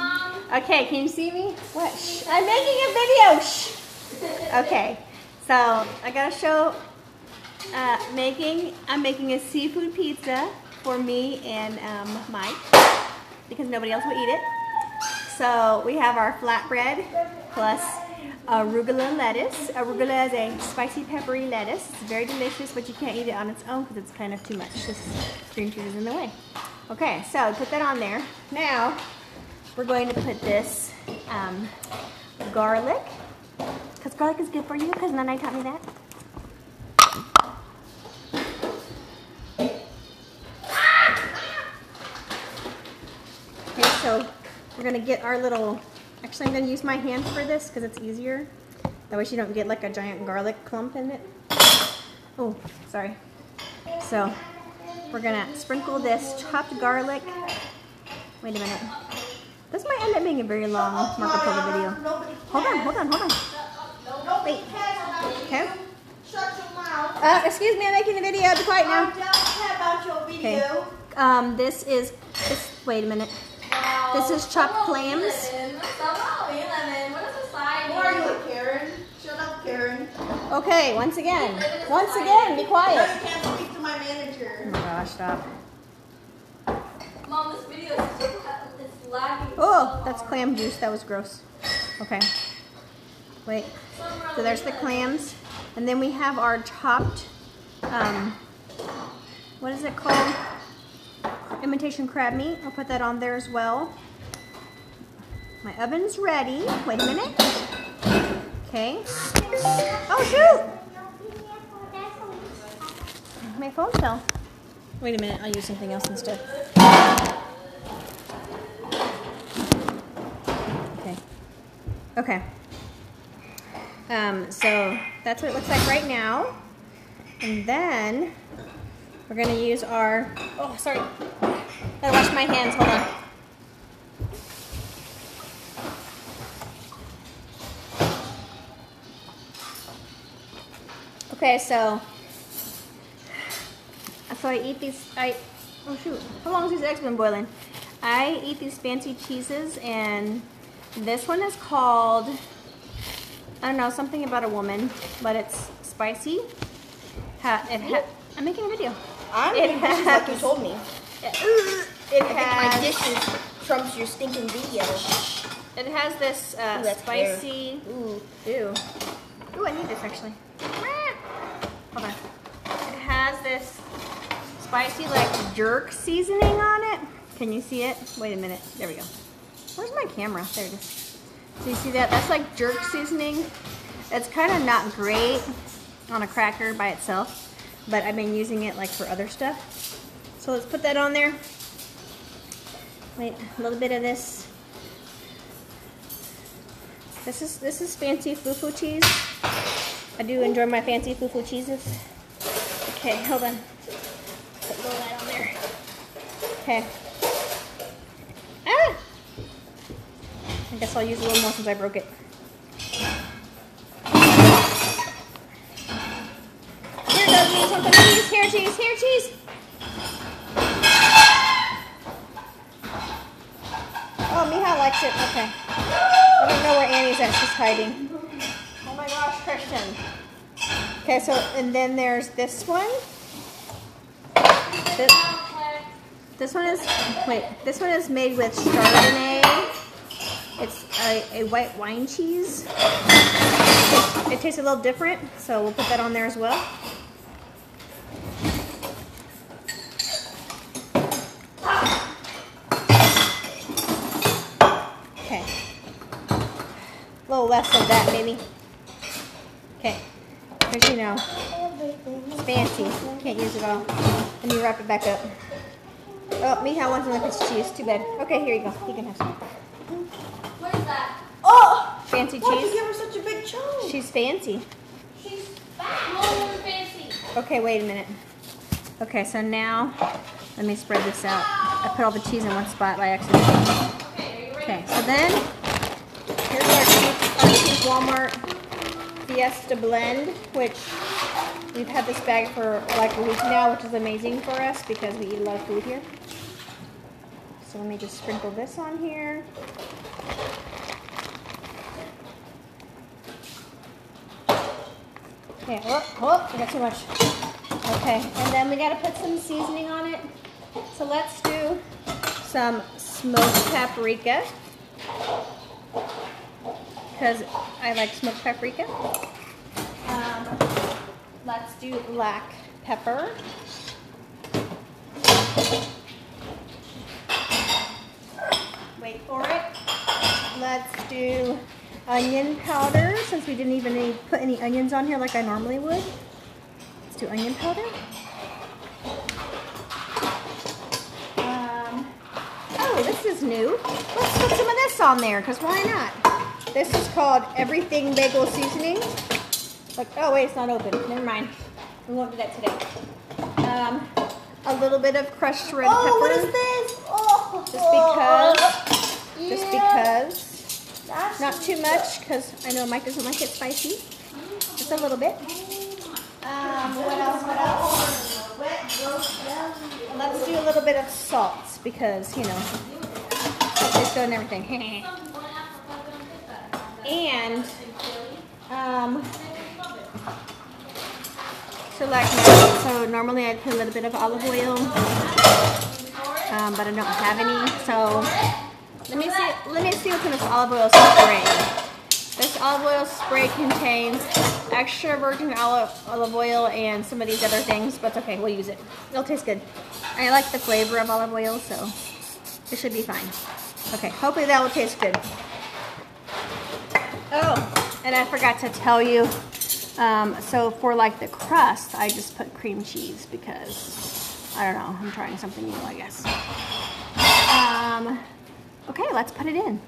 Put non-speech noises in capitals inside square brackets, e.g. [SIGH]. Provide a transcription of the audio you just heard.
Mom. Okay, can you see me? What? Shh. I'm making a video. Shh. [LAUGHS] Okay, so I gotta show uh, making. I'm making a seafood pizza for me and um, Mike because nobody else will eat it. So we have our flatbread plus arugula lettuce. Arugula is a spicy peppery lettuce. It's very delicious, but you can't eat it on its own because it's kind of too much. This green cheese is in the way. Okay, so put that on there. Now we're going to put this um, garlic because garlic is good for you because Nana taught me that. Okay, so we're gonna get our little, actually I'm gonna use my hand for this because it's easier. That way you don't get like a giant garlic clump in it. Oh, sorry. So we're gonna sprinkle this chopped garlic. Wait a minute. This might end up being a very long Marco Polo video. Hold on, hold on, hold on. Wait. Okay. Shut your mouth. Uh, excuse me, I'm making a video. Be quiet now. don't care about your Okay. Um, this is, this, wait a minute. This is chopped clams. What is the side? Who are you, Karen? Shut up, Karen. Okay, once again. Once again, be No, quiet. you can't speak to my Oh my gosh, stop. Mom, this video is it's lagging. Oh, that's clam juice. That was gross. Okay. Wait. So there's the clams. And then we have our chopped, um, what is it called? Imitation crab meat. I'll put that on there as well. My oven's ready. Wait a minute. Okay. Oh, shoot! My phone fell. Wait a minute. I'll use something else instead. Okay. Okay. Um, so that's what it looks like right now. And then we're gonna use our, oh, sorry. Gotta wash my hands, hold on. Okay, so, so I eat these, I, oh shoot, how long has these eggs been boiling? I eat these fancy cheeses and this one is called, I don't know, something about a woman, but it's spicy. Ha, it ha, I'm making a video. I'm It doing dishes like you told me. It I think my dishes trumps your stinking video. it has this uh, Ooh, spicy, Ooh. Ew. Ooh, I need this actually. Hold on. It has this spicy like jerk seasoning on it. Can you see it? Wait a minute. There we go. Where's my camera? There it is. So you see that? That's like jerk seasoning. It's kind of not great on a cracker by itself, but I've been using it like for other stuff. So let's put that on there. Wait, a little bit of this this is this is fancy fufu cheese. I do enjoy my fancy fufu cheeses. Okay, hold on. Put a little that on there. Okay. Ah! I guess I'll use a little more since I broke it. Here goes me cheese. Here cheese. Here cheese. Oh, Mija likes it. Okay. I don't know where Annie's at. She's hiding. Oh my gosh, Christian. Okay, so, and then there's this one. This, this one is, wait, this one is made with Chardonnay. It's a, a white wine cheese. It, tastes a little different, so we'll put that on there as well. Okay. A little less of that, maybe. Okay. Because you know, it's fancy. Can't use it all. And you wrap it back up. Oh, Mija wants another piece of cheese. Too bad. Okay, here you go. You can have some. What is that? Oh! Fancy Why'd you cheese. give her such a big chunk? She's fancy. She's fat. More than fancy. Okay, wait a minute. Okay, so now let me spread this out. I put all the cheese in one spot by accident. Okay, are you ready? Okay, so then here's our cheap, our cheap Walmart Fiesta blend, which we've had this bag for like a week now, which is amazing for us because we eat a lot of food here. So let me just sprinkle this on here. Okay, oh, oh, I got too much. Okay, and then we gotta put some seasoning on it. So let's do some smoked paprika. Because I like smoked paprika. Um, let's do black pepper. Wait for it. Let's do onion powder since we didn't even need, put any onions on here like I normally would. Let's do onion powder. Um, oh, this is new. Let's put some of this on there because why not? This is called Everything Bagel Seasoning. Like, oh wait, it's not open. Never mind. We won't do that today. Um, a little bit of crushed red Oh, pepper. what is this? Oh, Just because. Just Yeah. because. That's Not too much, because I know Mike doesn't like it spicy. Just a little bit. Um, what else? What else? Wet roast belly. Let's do a little bit of salt because you know it's good and everything. [LAUGHS] and um, so like so normally I'd put a little bit of olive oil, um, but I don't have any. So let me see. Let me see what's in this olive oil spray. This olive oil spray contains extra virgin olive, olive oil and some of these other things, but it's okay, we'll use it. It'll taste good. I like the flavor of olive oil, so it should be fine. Okay, hopefully that will taste good. Oh, and I forgot to tell you, um, so for like the crust, I just put cream cheese because, I don't know, I'm trying something new, I guess. Um, Okay, let's put it in.